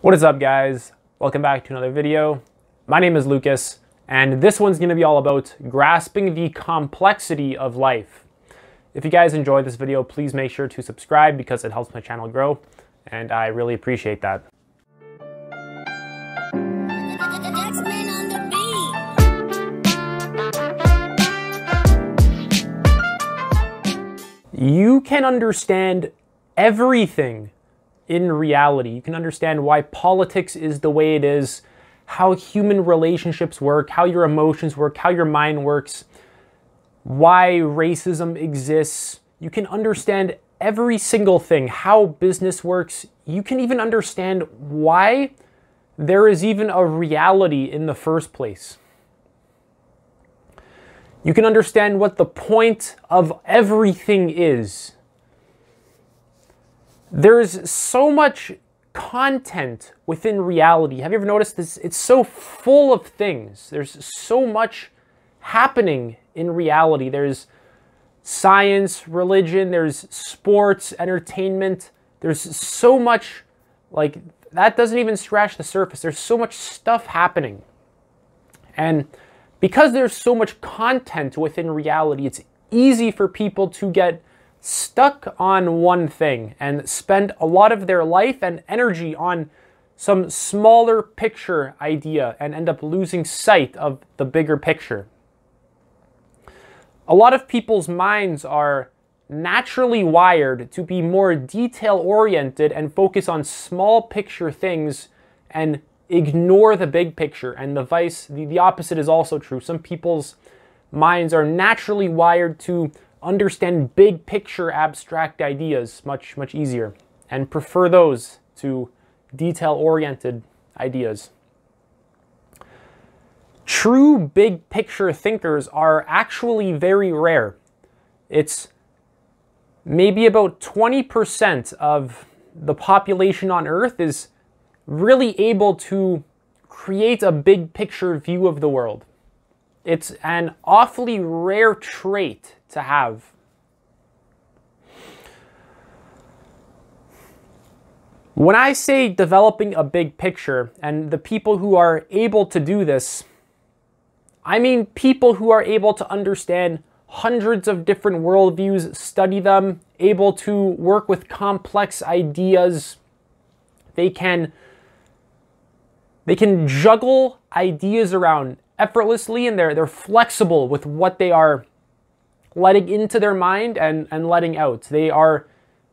What is up guys? Welcome back to another video. My name is Lucas and this one's going to be all about grasping the complexity of life. If you guys enjoyed this video, please make sure to subscribe because it helps my channel grow and I really appreciate that. You can understand everything in reality. You can understand why politics is the way it is, how human relationships work, how your emotions work, how your mind works, why racism exists. You can understand every single thing, how business works. You can even understand why there is even a reality in the first place. You can understand what the point of everything is. There's so much content within reality. Have you ever noticed this? It's so full of things. There's so much happening in reality. There's science, religion, there's sports, entertainment. There's so much, like, that doesn't even scratch the surface. There's so much stuff happening. And because there's so much content within reality, it's easy for people to get stuck on one thing and spend a lot of their life and energy on some smaller picture idea and end up losing sight of the bigger picture. A lot of people's minds are naturally wired to be more detail oriented and focus on small picture things and ignore the big picture. And the vice, the, the opposite is also true. Some people's minds are naturally wired to understand big picture abstract ideas much, much easier and prefer those to detail oriented ideas. True big picture thinkers are actually very rare. It's maybe about 20% of the population on Earth is really able to create a big picture view of the world. It's an awfully rare trait to have. When I say developing a big picture, and the people who are able to do this, I mean people who are able to understand hundreds of different worldviews, study them, able to work with complex ideas. They can they can juggle ideas around effortlessly and they're they're flexible with what they are letting into their mind and, and letting out. They are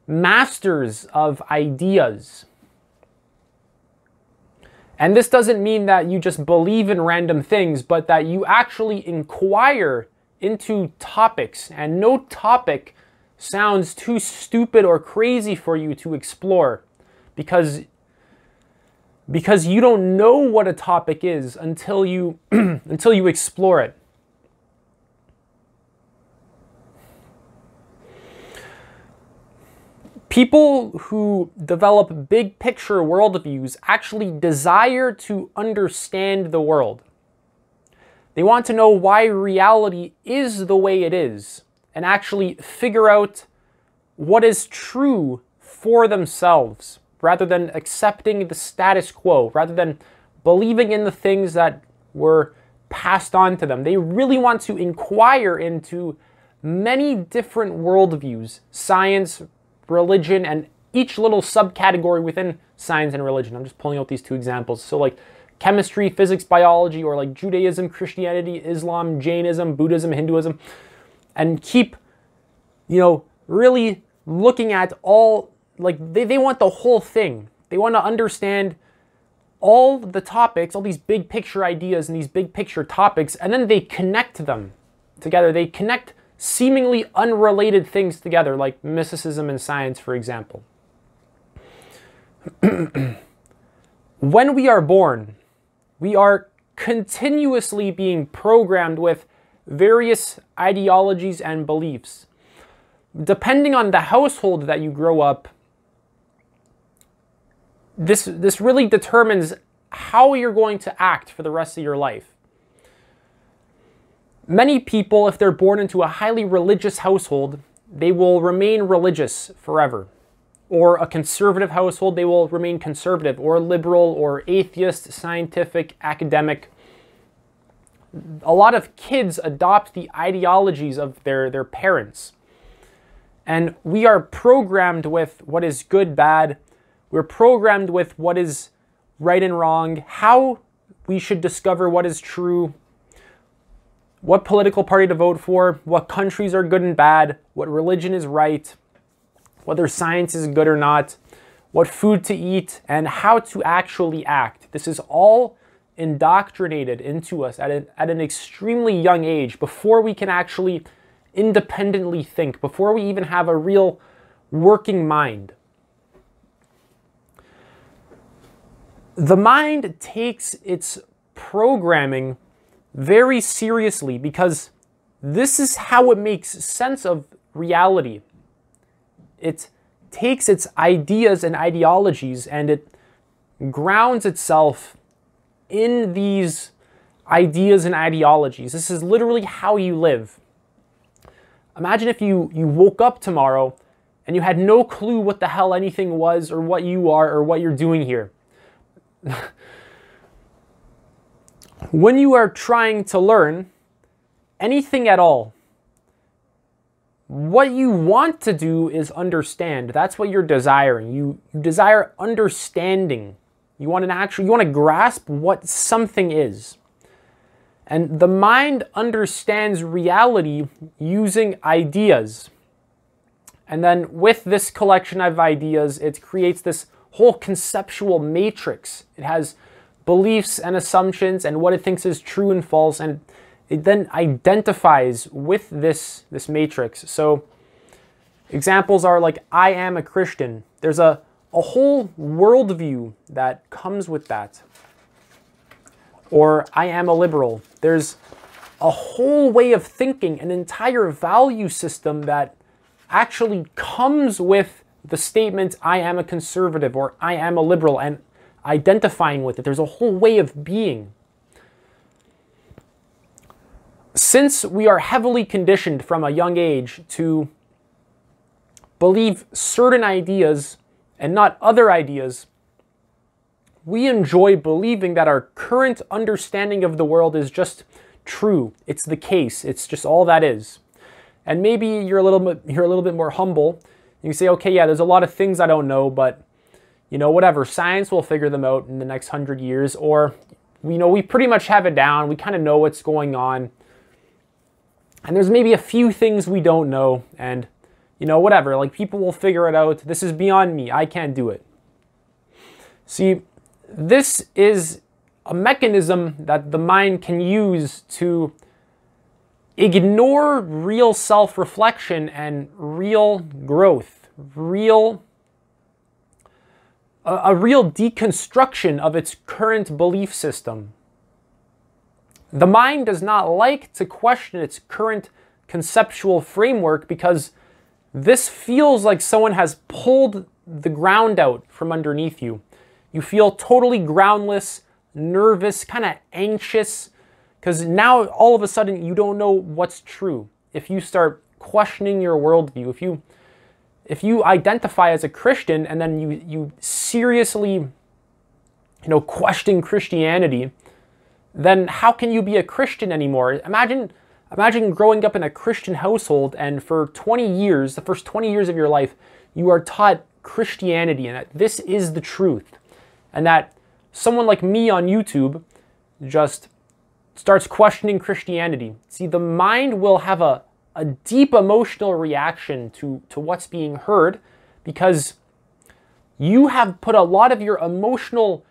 masters of ideas. And this doesn't mean that you just believe in random things, but that you actually inquire into topics. And no topic sounds too stupid or crazy for you to explore because because you don't know what a topic is until you until you explore it. People who develop big picture worldviews actually desire to understand the world. They want to know why reality is the way it is and actually figure out what is true for themselves rather than accepting the status quo, rather than believing in the things that were passed on to them. They really want to inquire into many different worldviews science, religion, and each little subcategory within science and religion. I'm just pulling out these two examples. So, like chemistry, physics, biology, or like Judaism, Christianity, Islam, Jainism, Buddhism, Hinduism, and keep, you know, really looking at all, like, they, they want the whole thing. They want to understand all the topics, all these big picture ideas and these big picture topics, and then they connect them together. They connect seemingly unrelated things together, like mysticism and science, for example. when we are born, we are continuously being programmed with various ideologies and beliefs. Depending on the household that you grow up, this, this really determines how you're going to act for the rest of your life. Many people, if they're born into a highly religious household, they will remain religious forever. or a conservative household, they will remain conservative, or liberal, or atheist, scientific, academic. A lot of kids adopt the ideologies of their, their parents. And we are programmed with what is good, bad. We're programmed with what is right and wrong, how we should discover what is true, what political party to vote for, what countries are good and bad, what religion is right, whether science is good or not, what food to eat, and how to actually act. This is all indoctrinated into us at, a, at an extremely young age before we can actually independently think, before we even have a real working mind. The mind takes its programming very seriously because this is how it makes sense of reality. It takes its ideas and ideologies and it grounds itself in these ideas and ideologies. This is literally how you live. Imagine if you, you woke up tomorrow and you had no clue what the hell anything was or what you are or what you're doing here. when you are trying to learn anything at all, what you want to do is understand. That's what you're desiring. You, desire understanding. You want an actual, you want to grasp what something is. And the mind understands reality using ideas. And then with this collection of ideas, it creates this whole conceptual matrix. It has beliefs and assumptions and what it thinks is true and false and it then identifies with this this matrix. So examples are like i am a christian. There's a, a whole worldview that comes with that. Or i am a liberal. There's a whole way of thinking an entire value system that actually comes with the statement i am a conservative or i am a liberal. And identifying with it. There's a whole way of being. Since we are heavily conditioned from a young age to believe certain ideas and not other ideas, we enjoy believing that our current understanding of the world is just true. It's the case. It's just all that is. And maybe you're a little bit you're a little bit more humble. You say, okay, yeah, there's a lot of things I don't know, but you know, whatever, science will figure them out in the next hundred years, or, you know, we pretty much have it down. We kind of know what's going on. And there's maybe a few things we don't know, and, you know, whatever, like people will figure it out. This is beyond me. I can't do it. See, this is a mechanism that the mind can use to ignore real self reflection and real growth, real a, a real deconstruction of its current belief system. The mind does not like to question its current conceptual framework because this feels like someone has pulled the ground out from underneath you. You feel totally groundless, nervous, kind of anxious, because now all of a sudden you don't know what's true. If you start questioning your worldview, if you if you identify as a Christian and then you, you seriously, you know, question Christianity, then how can you be a Christian anymore? Imagine, imagine growing up in a Christian household and for 20 years, the first 20 years of your life, you are taught Christianity and that this is the truth. And that someone like me on YouTube just starts questioning Christianity. See, the mind will have a, a deep emotional reaction to, to what's being heard because you have put a lot of your emotional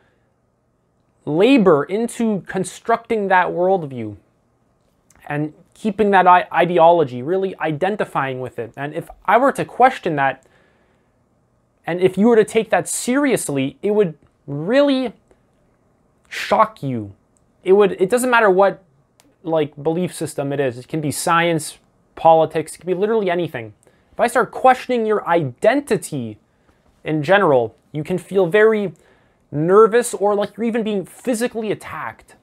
labor into constructing that worldview and keeping that ideology, really identifying with it. And if I were to question that, and if you were to take that seriously, it would really shock you. It would it doesn't matter what like belief system it is. It can be science, politics, it could be literally anything. If I start questioning your identity in general, you can feel very nervous or like you're even being physically attacked.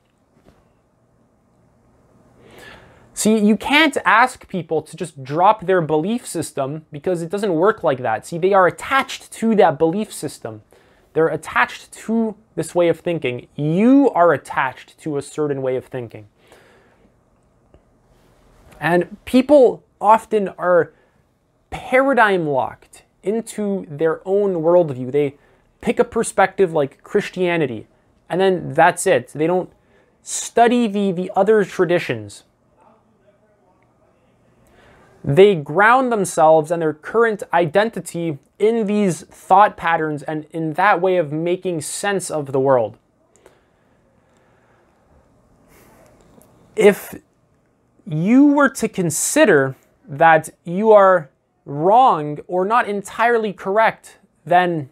See, you can't ask people to just drop their belief system because it doesn't work like that. See, they are attached to that belief system. They're attached to this way of thinking. You are attached to a certain way of thinking. And people often are paradigm locked into their own worldview. They pick a perspective like Christianity, and then that's it. They don't study the, the other traditions. They ground themselves and their current identity in these thought patterns and in that way of making sense of the world. If you were to consider that you are wrong or not entirely correct, then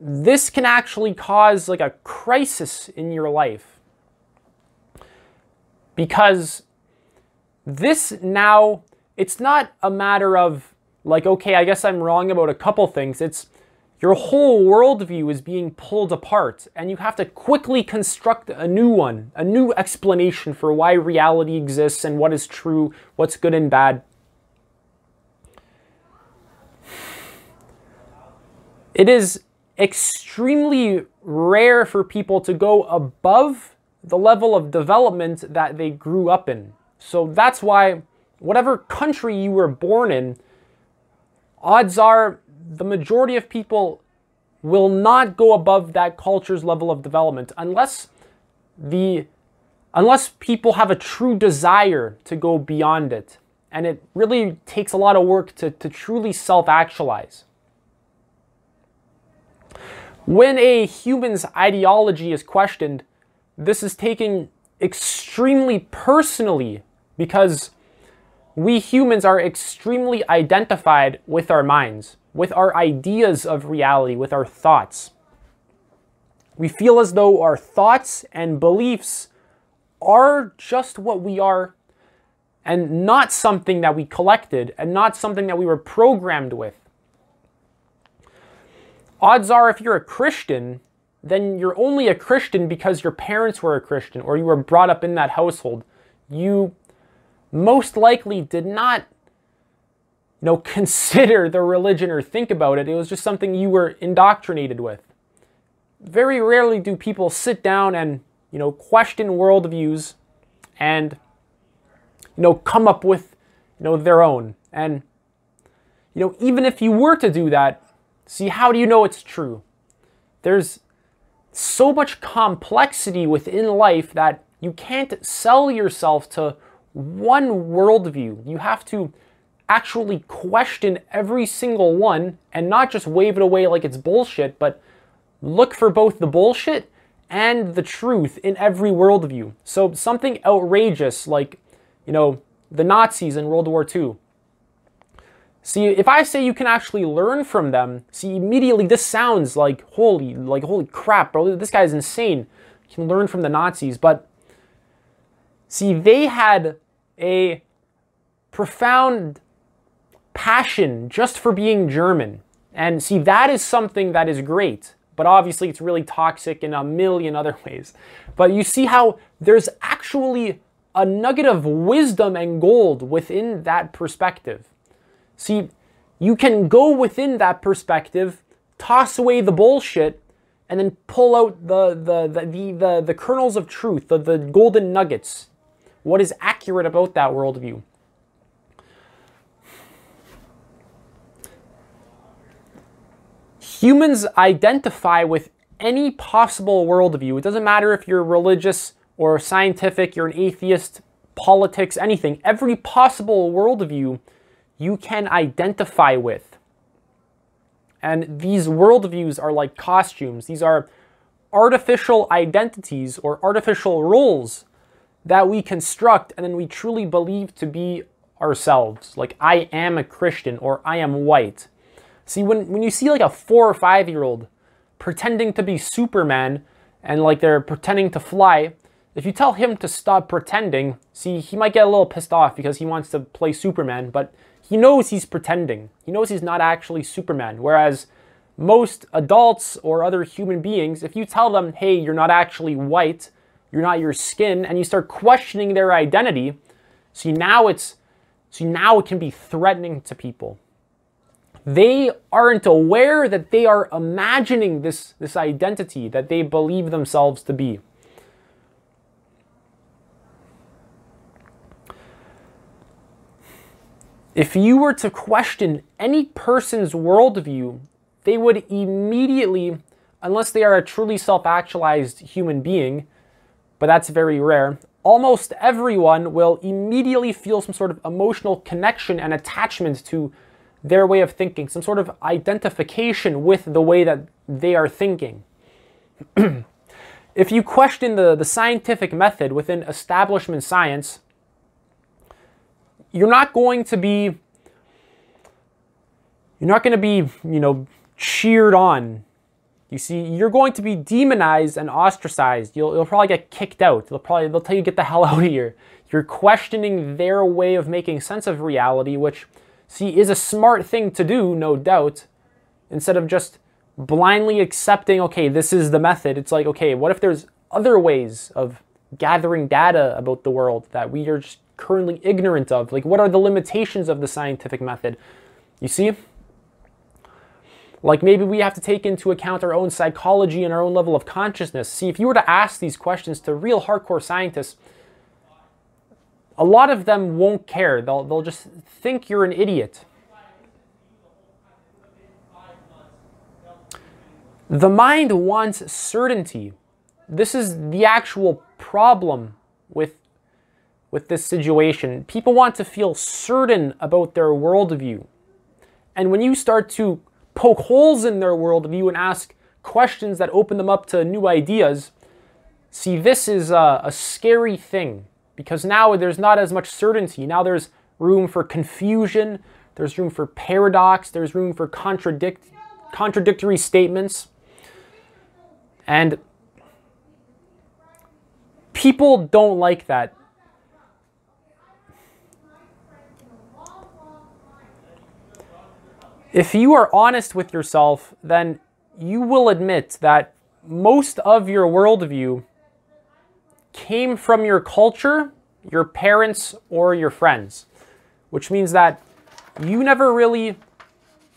this can actually cause like a crisis in your life. Because this now, it's not a matter of like, okay, I guess I'm wrong about a couple things. It's your whole worldview is being pulled apart, and you have to quickly construct a new one, a new explanation for why reality exists and what is true, what's good and bad. It is extremely rare for people to go above the level of development that they grew up in. So that's why, whatever country you were born in, odds are the majority of people will not go above that culture's level of development unless the unless people have a true desire to go beyond it. And it really takes a lot of work to, to truly self-actualize. When a human's ideology is questioned, this is taken extremely personally because we humans are extremely identified with our minds with our ideas of reality, with our thoughts. We feel as though our thoughts and beliefs are just what we are and not something that we collected and not something that we were programmed with. Odds are, if you're a Christian, then you're only a Christian because your parents were a Christian or you were brought up in that household. You most likely did not you know, consider the religion or think about it. It was just something you were indoctrinated with. Very rarely do people sit down and, you know, question worldviews and, you know, come up with, you know, their own. And, you know, even if you were to do that, see, how do you know it's true? There's so much complexity within life that you can't sell yourself to one worldview. You have to actually question every single one and not just wave it away like it's bullshit, but look for both the bullshit and the truth in every worldview. So something outrageous like, you know, the Nazis in World War II. See, if I say you can actually learn from them, see, immediately this sounds like holy, like holy crap, bro, this guy's insane. You can learn from the Nazis, but see, they had a profound passion just for being German. And see, that is something that is great, but obviously it's really toxic in a million other ways. But you see how there's actually a nugget of wisdom and gold within that perspective. See, you can go within that perspective, toss away the bullshit, and then pull out the the the the, the, the kernels of truth, the, the golden nuggets. What is accurate about that worldview? Humans identify with any possible worldview. It doesn't matter if you're religious or scientific, you're an atheist, politics, anything. Every possible worldview you can identify with. And these worldviews are like costumes. These are artificial identities or artificial roles that we construct and then we truly believe to be ourselves. Like, I am a Christian or I am white. See, when, when you see like a four or five year old pretending to be Superman and like they're pretending to fly, if you tell him to stop pretending, see, he might get a little pissed off because he wants to play Superman, but he knows he's pretending. He knows he's not actually Superman. Whereas most adults or other human beings, if you tell them, hey, you're not actually white, you're not your skin, and you start questioning their identity, See, now it's see now it can be threatening to people. They aren't aware that they are imagining this, this identity that they believe themselves to be. If you were to question any person's worldview, they would immediately, unless they are a truly self actualized human being, but that's very rare, almost everyone will immediately feel some sort of emotional connection and attachment to their way of thinking, some sort of identification with the way that they are thinking. if you question the, the scientific method within establishment science, you're not going to be you're not going to be, you know, cheered on. You see, you're going to be demonized and ostracized. You'll, you'll probably get kicked out. They'll probably they'll tell you get the hell out of here. You're questioning their way of making sense of reality, which See, is a smart thing to do, no doubt, instead of just blindly accepting, okay, this is the method. It's like, okay, what if there's other ways of gathering data about the world that we are just currently ignorant of? Like, what are the limitations of the scientific method? You see? Like, maybe we have to take into account our own psychology and our own level of consciousness. See, if you were to ask these questions to real hardcore scientists, a lot of them won't care. They'll, they'll just think you're an idiot. The mind wants certainty. This is the actual problem with, with this situation. People want to feel certain about their worldview. And when you start to poke holes in their worldview and ask questions that open them up to new ideas, see, this is a, a scary thing because now there's not as much certainty. Now there's room for confusion, there's room for paradox, there's room for contradict, contradictory statements. And people don't like that. If you are honest with yourself, then you will admit that most of your worldview came from your culture, your parents, or your friends, which means that you never really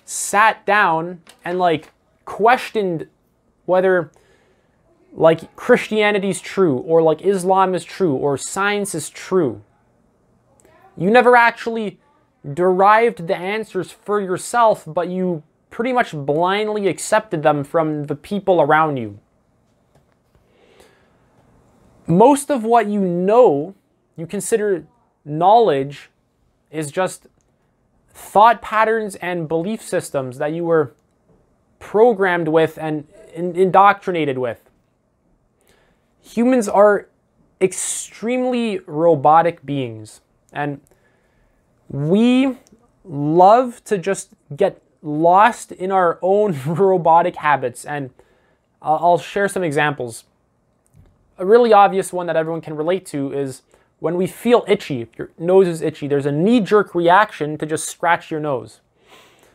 sat down and like questioned whether like Christianity is true or like Islam is true or science is true. You never actually derived the answers for yourself, but you pretty much blindly accepted them from the people around you most of what you know, you consider knowledge, is just thought patterns and belief systems that you were programmed with and indoctrinated with. Humans are extremely robotic beings, and we love to just get lost in our own robotic habits. And I'll share some examples a really obvious one that everyone can relate to is when we feel itchy, your nose is itchy, there's a knee-jerk reaction to just scratch your nose.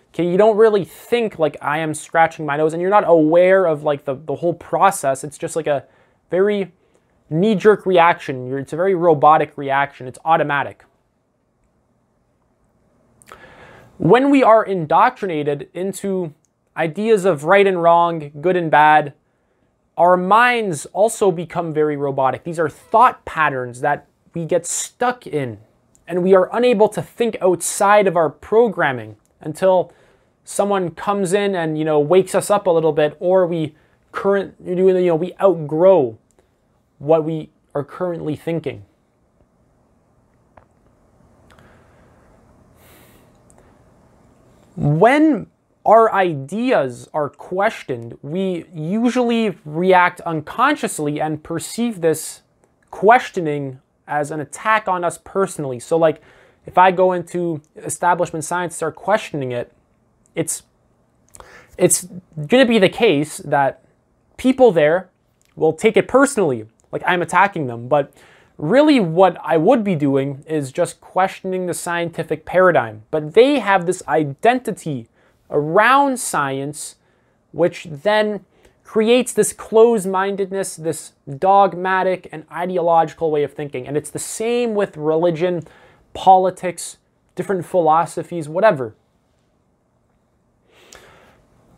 Okay, you don't really think like I am scratching my nose and you're not aware of like the, the whole process. It's just like a very knee-jerk reaction. It's a very robotic reaction. It's automatic. When we are indoctrinated into ideas of right and wrong, good and bad, our minds also become very robotic. These are thought patterns that we get stuck in, and we are unable to think outside of our programming until someone comes in and you know wakes us up a little bit, or we current you know we outgrow what we are currently thinking. When our ideas are questioned, we usually react unconsciously and perceive this questioning as an attack on us personally. So, like, if I go into establishment science, and start questioning it, it's it's going to be the case that people there will take it personally, like I'm attacking them. But really, what I would be doing is just questioning the scientific paradigm. But they have this identity around science, which then creates this closed mindedness, this dogmatic and ideological way of thinking. And it's the same with religion, politics, different philosophies, whatever.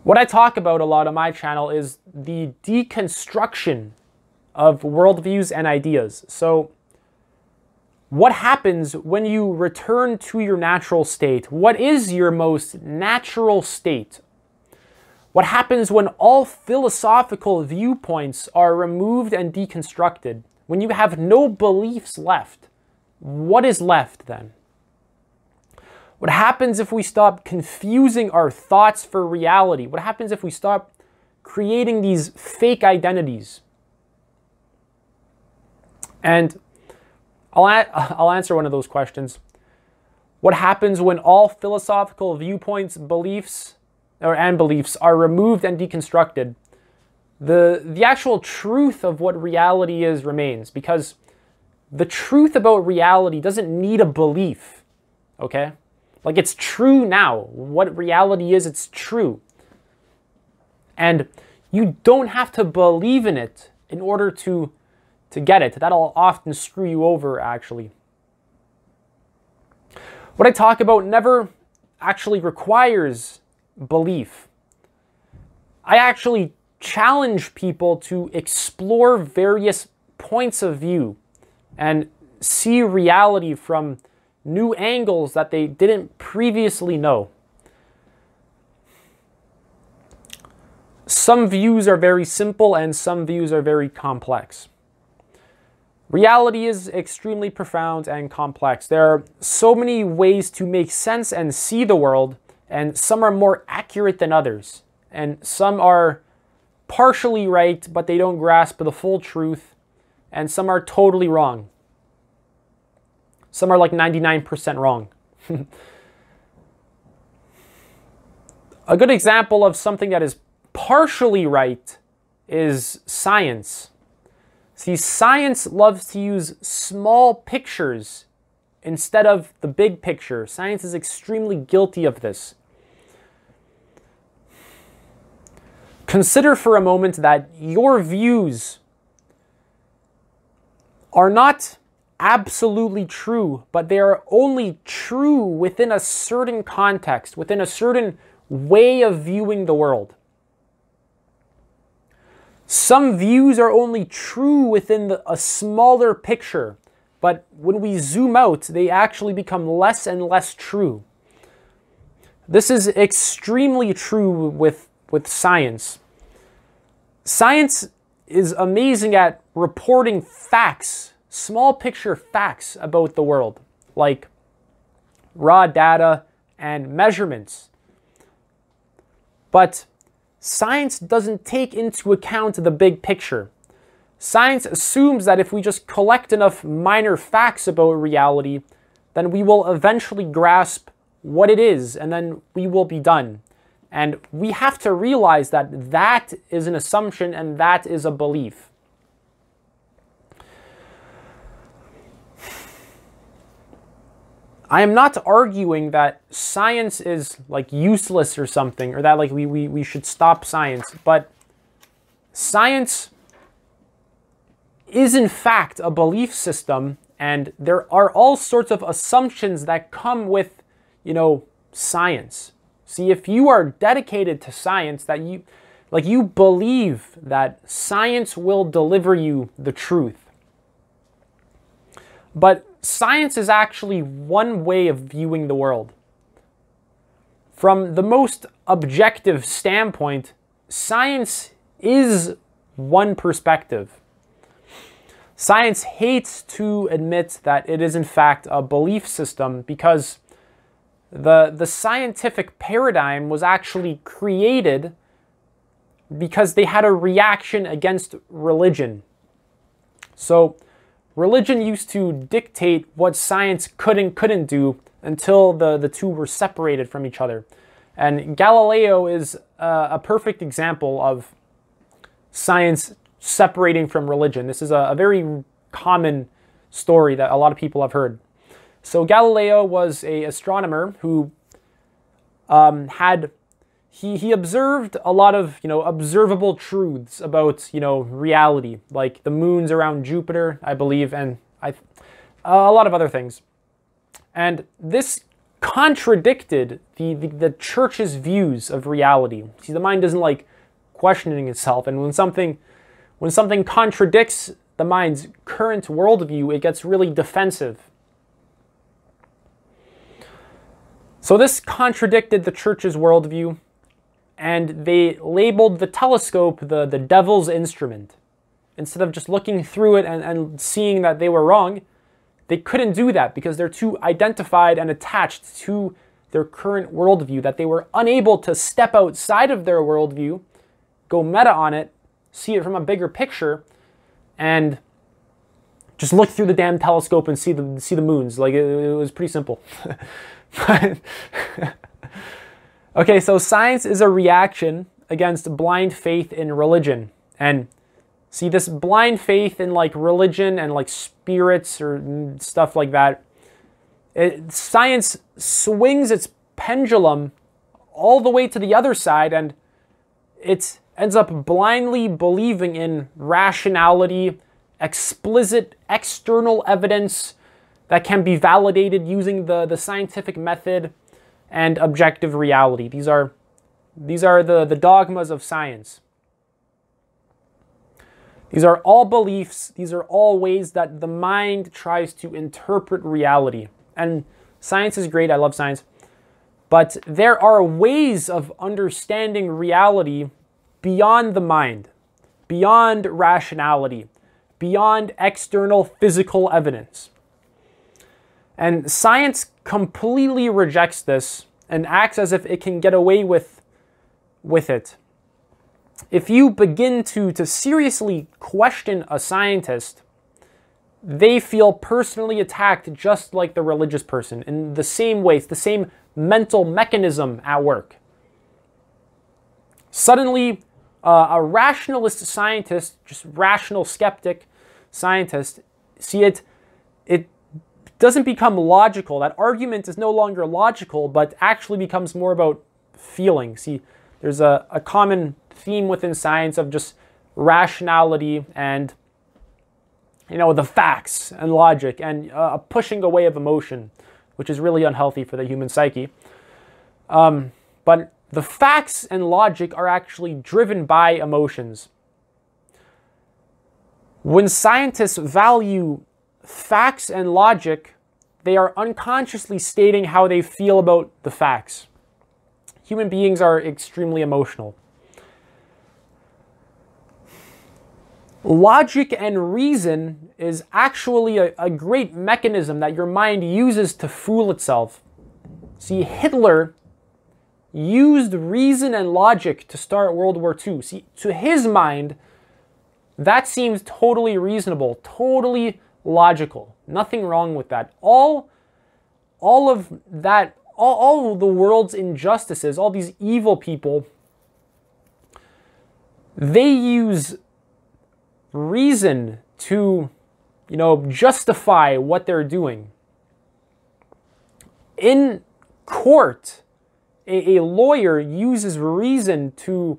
What I talk about a lot on my channel is the deconstruction of worldviews and ideas. So, what happens when you return to your natural state? What is your most natural state? What happens when all philosophical viewpoints are removed and deconstructed? When you have no beliefs left, what is left then? What happens if we stop confusing our thoughts for reality? What happens if we stop creating these fake identities? And I'll, I'll answer one of those questions. What happens when all philosophical viewpoints, beliefs, or and beliefs are removed and deconstructed? The, the actual truth of what reality is remains because the truth about reality doesn't need a belief, okay? Like it's true now. What reality is, it's true. And you don't have to believe in it in order to to get it. That'll often screw you over actually. What I talk about never actually requires belief. I actually challenge people to explore various points of view and see reality from new angles that they didn't previously know. Some views are very simple and some views are very complex. Reality is extremely profound and complex. There are so many ways to make sense and see the world, and some are more accurate than others. And some are partially right, but they don't grasp the full truth, and some are totally wrong. Some are like 99% wrong. A good example of something that is partially right is science. See, science loves to use small pictures instead of the big picture. Science is extremely guilty of this. Consider for a moment that your views are not absolutely true, but they are only true within a certain context, within a certain way of viewing the world. Some views are only true within the, a smaller picture, but when we zoom out, they actually become less and less true. This is extremely true with, with science. Science is amazing at reporting facts small picture facts about the world, like raw data and measurements. But science doesn't take into account the big picture. Science assumes that if we just collect enough minor facts about reality, then we will eventually grasp what it is and then we will be done. And we have to realize that that is an assumption and that is a belief. I am not arguing that science is like useless or something, or that like we, we, we should stop science, but science is in fact a belief system, and there are all sorts of assumptions that come with, you know, science. See, if you are dedicated to science, that you like you believe that science will deliver you the truth. But science is actually one way of viewing the world. From the most objective standpoint, science is one perspective. Science hates to admit that it is in fact a belief system because the, the scientific paradigm was actually created because they had a reaction against religion. So religion used to dictate what science could and couldn't do until the, the two were separated from each other. And Galileo is uh, a perfect example of science separating from religion. This is a, a very common story that a lot of people have heard. So Galileo was a astronomer who um, had he, he observed a lot of you know observable truths about you know reality like the moons around jupiter i believe and I, a lot of other things And this contradicted the, the, the church's views of reality. See, the mind doesn't like questioning itself, and when something when something contradicts the mind's current worldview, it gets really defensive. So this contradicted the church's worldview, and they labeled the telescope the, the devil's instrument. Instead of just looking through it and, and seeing that they were wrong, they couldn't do that because they're too identified and attached to their current worldview that they were unable to step outside of their worldview, go meta on it, see it from a bigger picture, and just look through the damn telescope and see the see the moons. Like it, it was pretty simple. okay, so science is a reaction against blind faith in religion. And See, this blind faith in like religion and like spirits or stuff like that, it, science swings its pendulum all the way to the other side and it ends up blindly believing in rationality, explicit external evidence that can be validated using the, the scientific method and objective reality. These are, these are the, the dogmas of science. These are all beliefs, these are all ways that the mind tries to interpret reality. And science is great, I love science. But there are ways of understanding reality beyond the mind, beyond rationality, beyond external physical evidence. And science completely rejects this and acts as if it can get away with, with it if you begin to, to seriously question a scientist, they feel personally attacked just like the religious person in the same way, it's the same mental mechanism at work. Suddenly, uh, a rationalist scientist, just rational skeptic scientist, see it, it doesn't become logical. That argument is no longer logical, but actually becomes more about feeling. See, there's a, a common theme within science of just rationality and you know the facts and logic and uh, a pushing away of emotion which is really unhealthy for the human psyche um, but the facts and logic are actually driven by emotions when scientists value facts and logic they are unconsciously stating how they feel about the facts human beings are extremely emotional Logic and reason is actually a, a, great mechanism that your mind uses to fool itself. See, Hitler used reason and logic to start World War II. See, to his mind, that seems totally reasonable, totally logical. Nothing wrong with that. All, all of that, all, all of the world's injustices, all these evil people, they use reason to, you know, justify what they're doing. In court, a, a lawyer uses reason to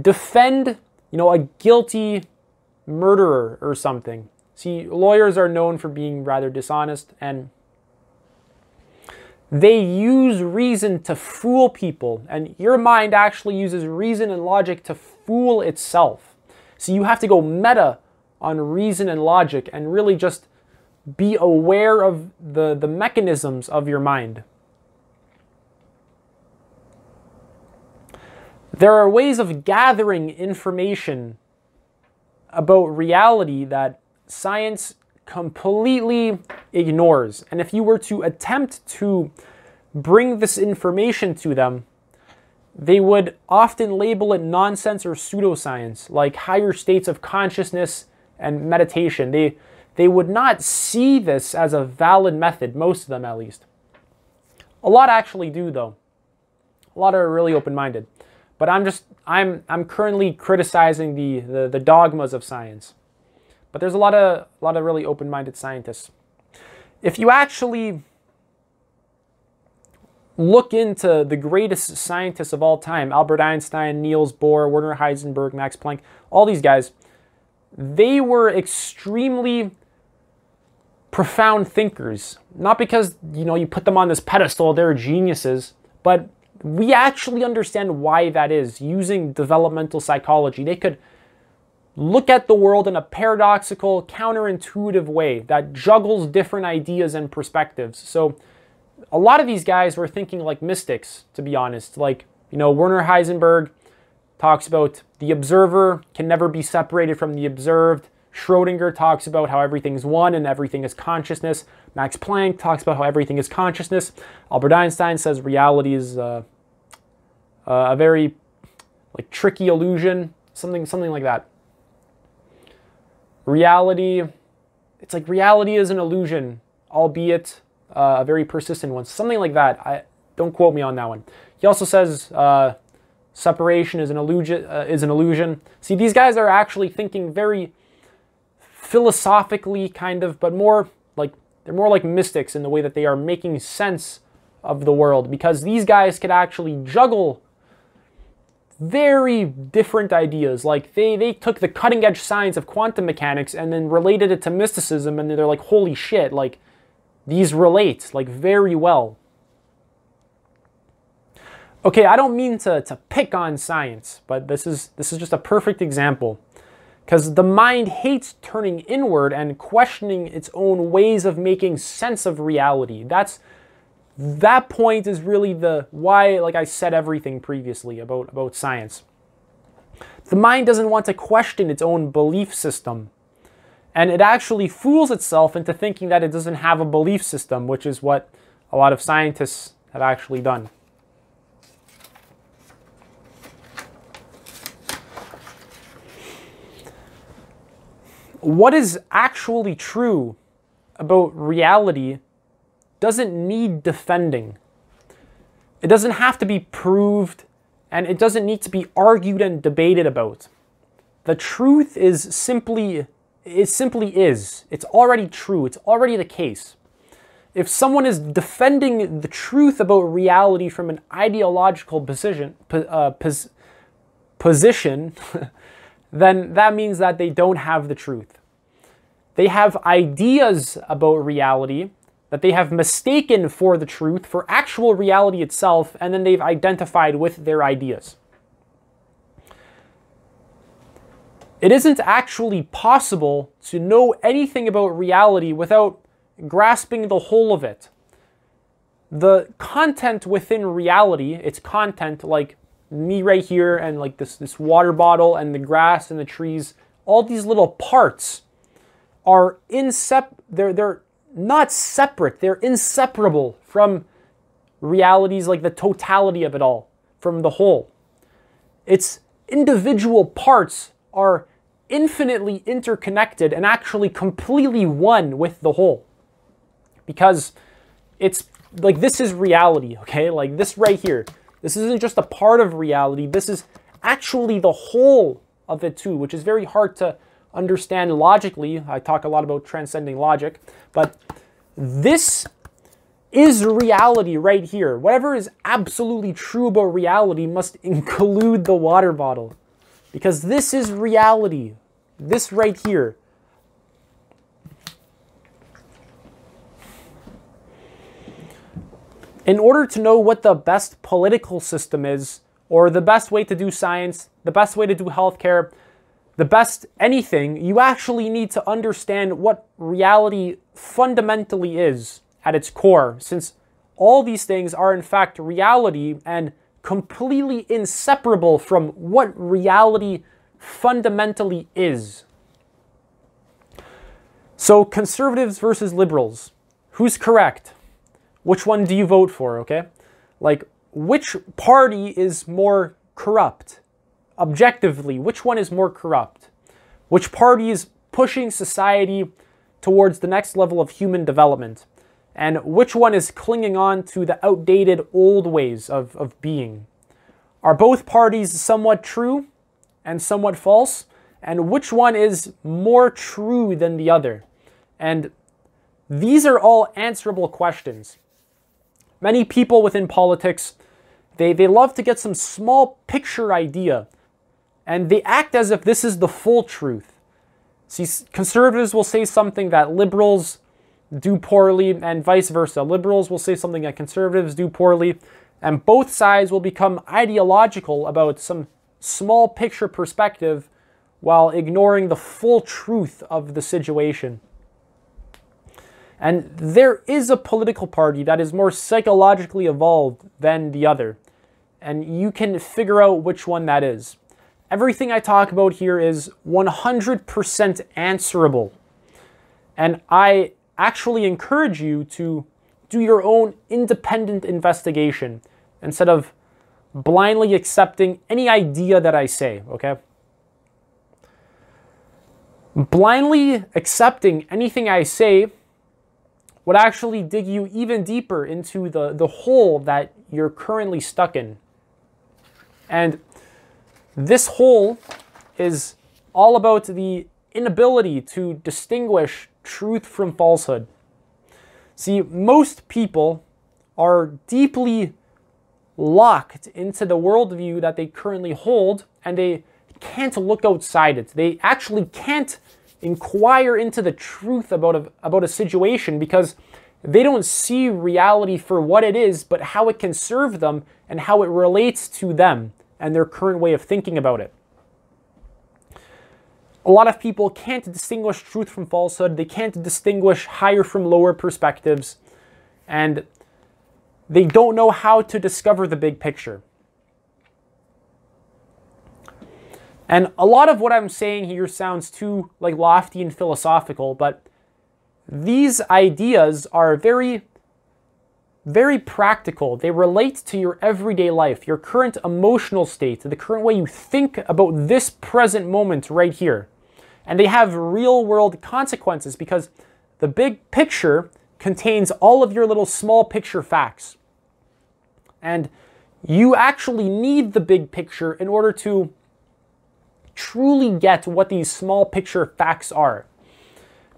defend, you know, a guilty murderer or something. See, lawyers are known for being rather dishonest and they use reason to fool people, and your mind actually uses reason and logic to fool itself. So you have to go meta on reason and logic and really just be aware of the, the mechanisms of your mind. There are ways of gathering information about reality that science completely ignores. And if you were to attempt to bring this information to them, they would often label it nonsense or pseudoscience, like higher states of consciousness and meditation. They, they would not see this as a valid method, most of them at least. A lot actually do, though. A lot are really open minded. But I'm just, I'm, I'm currently criticizing the, the, the dogmas of science. But there's a lot of, a lot of really open minded scientists. If you actually look into the greatest scientists of all time Albert Einstein, Niels Bohr, Werner Heisenberg, Max Planck, all these guys they were extremely profound thinkers. Not because, you know, you put them on this pedestal, they're geniuses, but we actually understand why that is using developmental psychology. They could look at the world in a paradoxical, counterintuitive way that juggles different ideas and perspectives. So, a lot of these guys were thinking like mystics, to be honest. Like, you know, Werner Heisenberg talks about the observer can never be separated from the observed. Schrodinger talks about how everything's one and everything is consciousness. Max Planck talks about how everything is consciousness. Albert Einstein says reality is uh, uh, a very like tricky illusion, something something like that. Reality, it's like reality is an illusion, albeit uh, a very persistent one, something like that. I don't quote me on that one. He also says uh, separation is an illusion. Uh, is an illusion. See, these guys are actually thinking very philosophically, kind of, but more like they're more like mystics in the way that they are making sense of the world because these guys could actually juggle very different ideas. Like they they took the cutting edge science of quantum mechanics and then related it to mysticism, and they're like, holy shit, like these relate like very well. Okay, I don't mean to, to pick on science, but this is this is just a perfect example. Because the mind hates turning inward and questioning its own ways of making sense of reality. That's that point is really the why, like I said everything previously about, about science. The mind doesn't want to question its own belief system. And it actually fools itself into thinking that it doesn't have a belief system, which is what a lot of scientists have actually done. What is actually true about reality doesn't need defending. It doesn't have to be proved and it doesn't need to be argued and debated about. The truth is simply it simply is. It's already true. It's already the case. If someone is defending the truth about reality from an ideological position, uh, pos, position, then that means that they don't have the truth. They have ideas about reality that they have mistaken for the truth, for actual reality itself, and then they've identified with their ideas. It isn't actually possible to know anything about reality without grasping the whole of it. The content within reality, its content, like me right here, and like this, this water bottle, and the grass, and the trees, all these little parts are insep- they're, they're not separate, they're inseparable from realities like the totality of it all, from the whole. Its individual parts are infinitely interconnected and actually completely one with the whole. Because it's like this is reality, okay? Like this right here. This isn't just a part of reality, this is actually the whole of it too, which is very hard to understand logically. I talk a lot about transcending logic, but this is reality right here. Whatever is absolutely true about reality must include the water bottle because this is reality. This right here. In order to know what the best political system is, or the best way to do science, the best way to do healthcare, the best anything, you actually need to understand what reality fundamentally is at its core, since all these things are in fact reality and completely inseparable from what reality fundamentally is. So, conservatives versus liberals, who's correct? Which one do you vote for, okay? Like, which party is more corrupt? Objectively, which one is more corrupt? Which party is pushing society towards the next level of human development? And which one is clinging on to the outdated old ways of, of being? Are both parties somewhat true and somewhat false? And which one is more true than the other? And these are all answerable questions. Many people within politics, they, they love to get some small picture idea and they act as if this is the full truth. See, conservatives will say something that liberals do poorly, and vice versa. Liberals will say something that conservatives do poorly, and both sides will become ideological about some small picture perspective while ignoring the full truth of the situation. And there is a political party that is more psychologically evolved than the other. And you can figure out which one that is. Everything I talk about here is 100% answerable. And I actually encourage you to do your own independent investigation instead of blindly accepting any idea that I say, okay? Blindly accepting anything I say would actually dig you even deeper into the, the hole that you're currently stuck in. And this hole is all about the inability to distinguish truth from falsehood. See, most people are deeply locked into the worldview that they currently hold and they can't look outside it. They actually can't inquire into the truth about a, about a situation because they don't see reality for what it is, but how it can serve them and how it relates to them and their current way of thinking about it. A lot of people can't distinguish truth from falsehood. They can't distinguish higher from lower perspectives. And they don't know how to discover the big picture. And a lot of what I'm saying here sounds too like lofty and philosophical, but these ideas are very very practical. They relate to your everyday life, your current emotional state, the current way you think about this present moment right here. And they have real world consequences because the big picture contains all of your little small picture facts. And you actually need the big picture in order to truly get what these small picture facts are.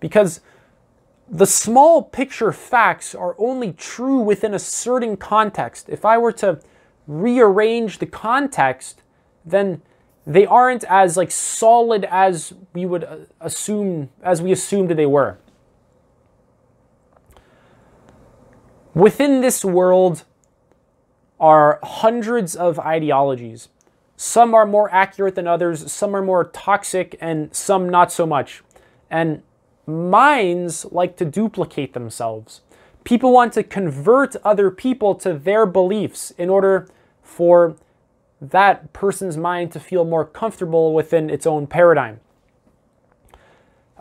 Because the small picture facts are only true within a certain context. If I were to rearrange the context, then they aren't as like solid as we would uh, assume as we assumed they were. Within this world are hundreds of ideologies. Some are more accurate than others, some are more toxic, and some not so much. And minds like to duplicate themselves. People want to convert other people to their beliefs in order for that person's mind to feel more comfortable within its own paradigm.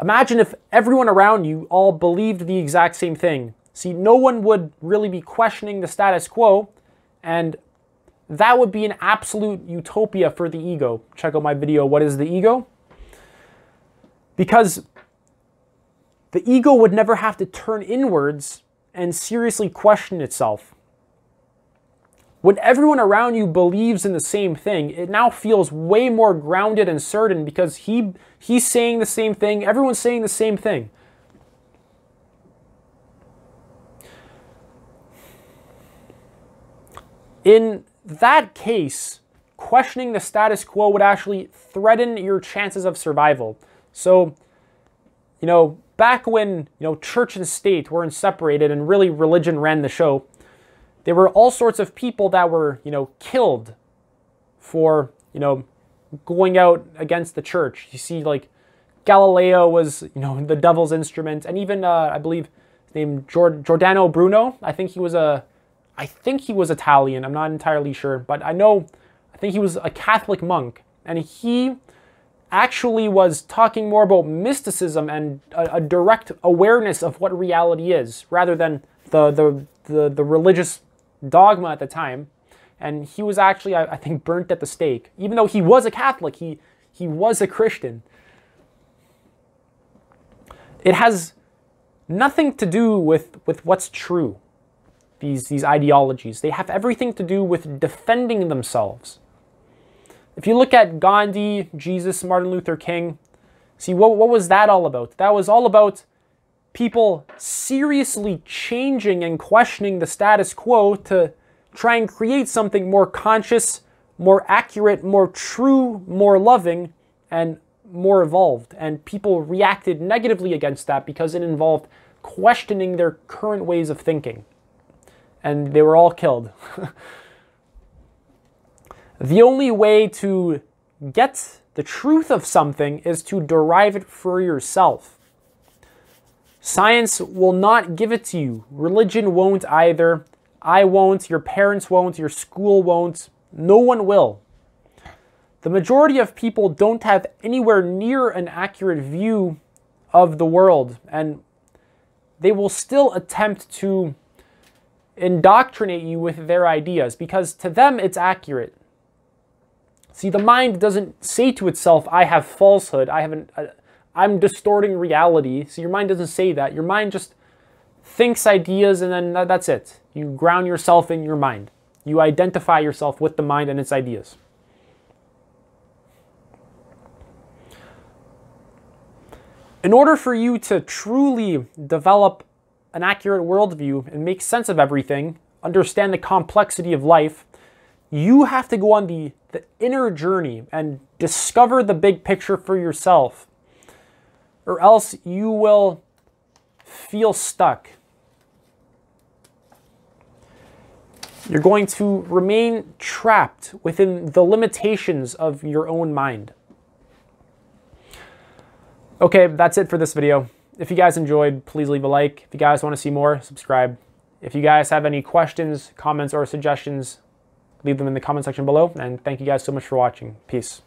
Imagine if everyone around you all believed the exact same thing. See, no one would really be questioning the status quo, and that would be an absolute utopia for the ego. Check out my video, What is the Ego? Because the ego would never have to turn inwards and seriously question itself. When everyone around you believes in the same thing, it now feels way more grounded and certain because he he's saying the same thing, everyone's saying the same thing. In that case, questioning the status quo would actually threaten your chances of survival. So, you know, back when you know church and state weren't separated and really religion ran the show, there were all sorts of people that were you know killed for you know going out against the church. You see, like Galileo was you know the devil's instrument, and even uh, I believe named Giordano Bruno. I think he was a, I think he was Italian. I'm not entirely sure, but I know, I think he was a Catholic monk, and he actually was talking more about mysticism and a, a, direct awareness of what reality is rather than the, the, the, the, religious dogma at the time. And he was actually, I, I think, burnt at the stake. Even though he was a Catholic, he, he was a Christian. It has nothing to do with, with what's true, these, these ideologies. They have everything to do with defending themselves. If you look at Gandhi, Jesus, Martin Luther King, see what, what was that all about? That was all about people seriously changing and questioning the status quo to try and create something more conscious, more accurate, more true, more loving, and more evolved. And people reacted negatively against that because it involved questioning their current ways of thinking. And they were all killed. the only way to get the truth of something is to derive it for yourself. Science will not give it to you. Religion won't either. I won't. Your parents won't. Your school won't. No one will. The majority of people don't have anywhere near an accurate view of the world, and they will still attempt to indoctrinate you with their ideas because to them it's accurate. See, the mind doesn't say to itself, I have falsehood, I haven't, I'm distorting reality. So your mind doesn't say that. Your mind just thinks ideas and then that's it. You ground yourself in your mind. You identify yourself with the mind and its ideas. In order for you to truly develop an accurate worldview and make sense of everything, understand the complexity of life, you have to go on the, the inner journey and discover the big picture for yourself. Or else you will feel stuck. You're going to remain trapped within the limitations of your own mind. Okay, that's it for this video. If you guys enjoyed, please leave a like. If you guys want to see more, subscribe. If you guys have any questions, comments, or suggestions, leave them in the comment section below. And thank you guys so much for watching. Peace.